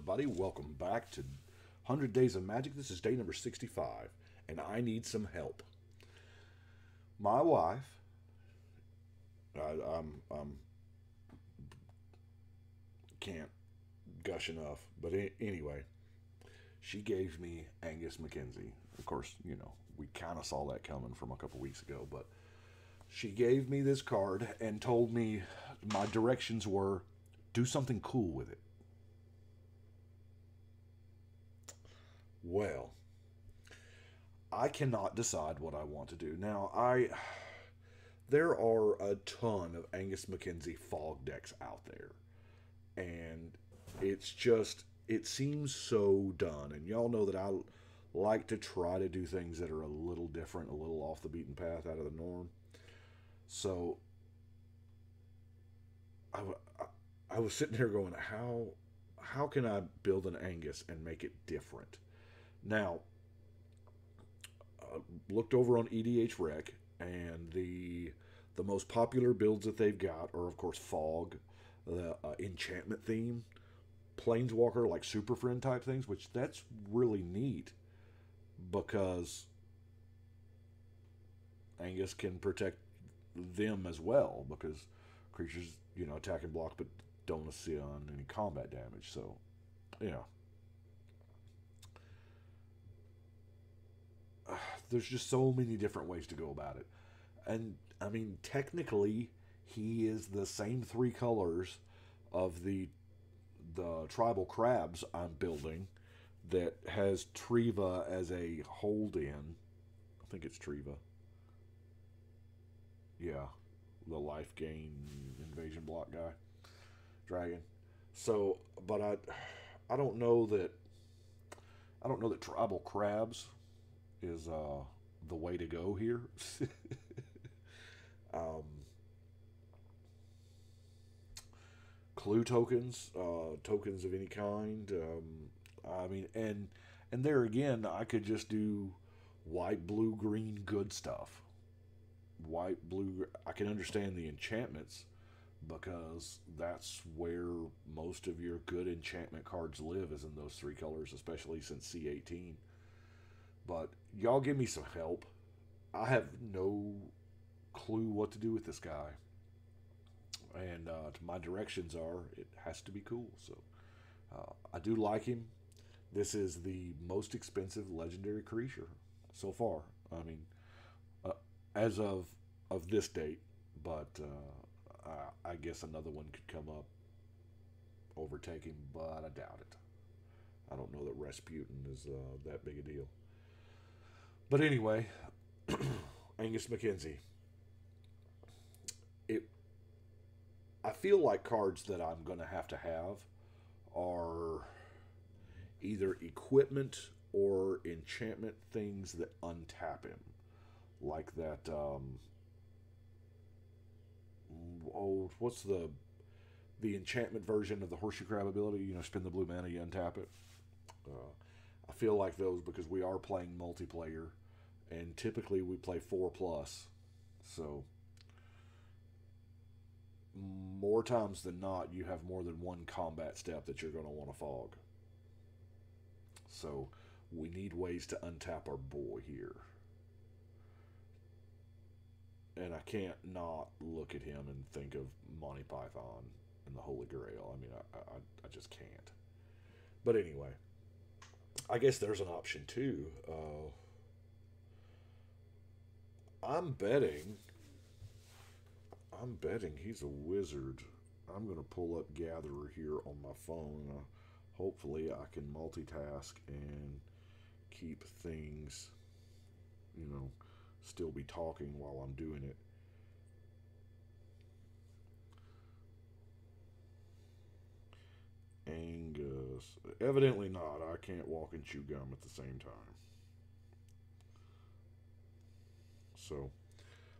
everybody. Welcome back to 100 Days of Magic. This is day number 65, and I need some help. My wife, I, I'm, I'm, can't gush enough, but anyway, she gave me Angus Mackenzie. Of course, you know, we kind of saw that coming from a couple weeks ago, but she gave me this card and told me my directions were do something cool with it. Well, I cannot decide what I want to do. Now, I there are a ton of Angus Mackenzie fog decks out there. And it's just it seems so done. And y'all know that I like to try to do things that are a little different, a little off the beaten path, out of the norm. So I, was sitting here going, how how can I build an Angus and make it different? Now, I looked over on EDHREC, and the the most popular builds that they've got are, of course, Fog, the uh, enchantment theme, Planeswalker, like Super Friend type things, which that's really neat because Angus can protect them as well because creatures, you know, attack and block but don't see on any combat damage. So, you know. there's just so many different ways to go about it. And I mean, technically, he is the same three colors of the the tribal crabs I'm building that has Treva as a hold in. I think it's Treva. Yeah, the life gain invasion block guy, dragon. So, but I, I don't know that. I don't know that tribal crabs is uh, the way to go here. um, clue tokens, uh, tokens of any kind. Um, I mean, and and there again, I could just do white, blue, green, good stuff. White, blue. I can understand the enchantments because that's where most of your good enchantment cards live is in those three colors, especially since C18. But y'all give me some help. I have no clue what to do with this guy. And uh, my directions are it has to be cool. So uh, I do like him. This is the most expensive legendary creature so far. I mean, uh, as of of this date, but uh, I, I guess another one could come up, overtake him, but I doubt it. I don't know that Rasputin is uh, that big a deal. But anyway, Angus Mackenzie. It. I feel like cards that I'm going to have to have are either equipment or enchantment things that untap him, like that. Um, oh, what's the the enchantment version of the horseshoe crab ability? You know, spin the blue mana, you untap it. Uh, I feel like those because we are playing multiplayer and typically we play four plus. So more times than not, you have more than one combat step that you're going to want to fog. So we need ways to untap our boy here. And I can't not look at him and think of Monty Python and the Holy Grail. I mean, I, I, I just can't. But anyway, I guess there's an option too. Uh, I'm betting. I'm betting he's a wizard. I'm going to pull up Gatherer here on my phone. Uh, hopefully, I can multitask and keep things, you know, still be talking while I'm doing it. Angus. Evidently not. I can't walk and chew gum at the same time. So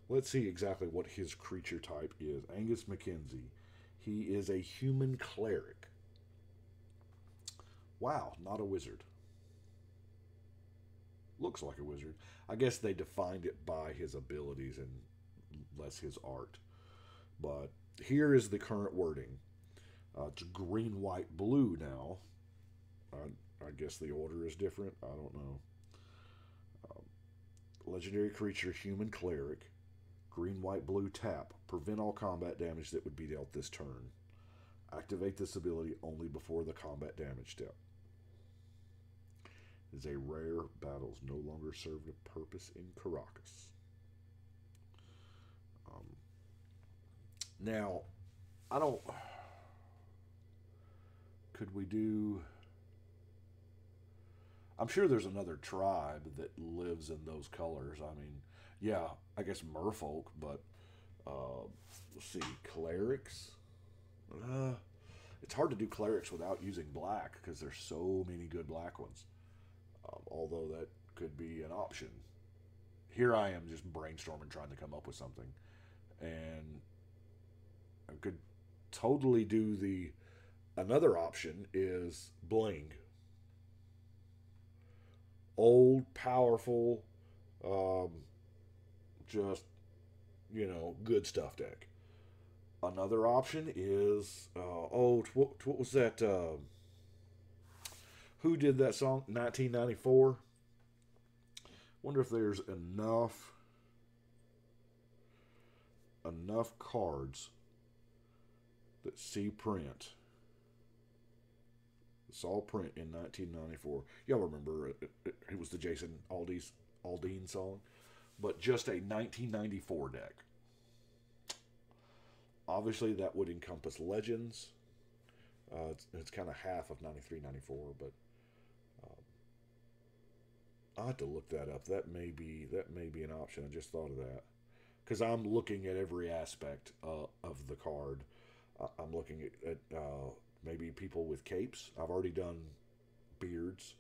let's see exactly what his creature type is. Angus Mackenzie. He is a human cleric. Wow, not a wizard. Looks like a wizard. I guess they defined it by his abilities and less his art. But here is the current wording. Uh, it's green, white, blue now. I, I guess the order is different. I don't know. Legendary creature, human cleric, green, white, blue tap. Prevent all combat damage that would be dealt this turn. Activate this ability only before the combat damage step. It is a rare. Battles no longer serve a purpose in Karakas. Um, now, I don't. Could we do? I'm sure there's another tribe that lives in those colors. I mean, yeah, I guess merfolk, but uh, let's see, clerics. Uh, it's hard to do clerics without using black because there's so many good black ones. Um, although that could be an option. Here I am just brainstorming, trying to come up with something, and I could totally do the. Another option is bling. Old, powerful, um, just you know, good stuff deck. Another option is uh, oh, what, was that? Uh, who did that song? 1994. Wonder if there's enough enough cards that see print. Saw print in 1994. Y'all remember it, it, it was the Jason Aldean's Aldean song, but just a 1994 deck. Obviously, that would encompass Legends. Uh, it's, it's kind of half of 93, 94, but um, I'll have to look that up. That may be that may be an option. I just thought of that because I'm looking at every aspect uh, of the card. I'm looking at, at uh, maybe people with capes. I've already done beards.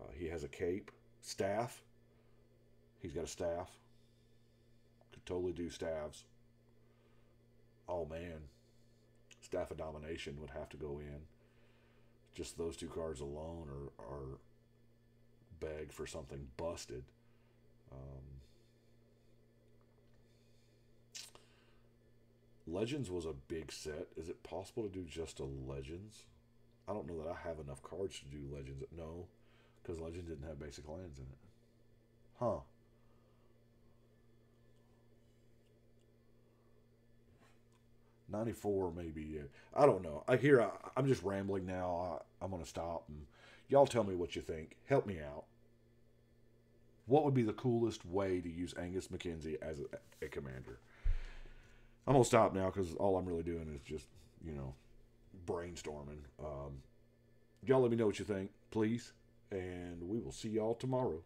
Uh, he has a cape, staff. He's got a staff. Could totally do staves. Oh man, staff of domination would have to go in. Just those two cards alone are are beg for something busted. Um, Legends was a big set. Is it possible to do just a Legends? I don't know that I have enough cards to do Legends. No, because Legends didn't have basic lands in it. Huh. Ninety four, maybe. I don't know. I hear. I, I'm just rambling now. I, I'm gonna stop and y'all tell me what you think. Help me out. What would be the coolest way to use Angus Mackenzie as a, a commander? I'm gonna stop now because all I'm really doing is just you know brainstorming. Um, y'all let me know what you think, please, and we will see y'all tomorrow.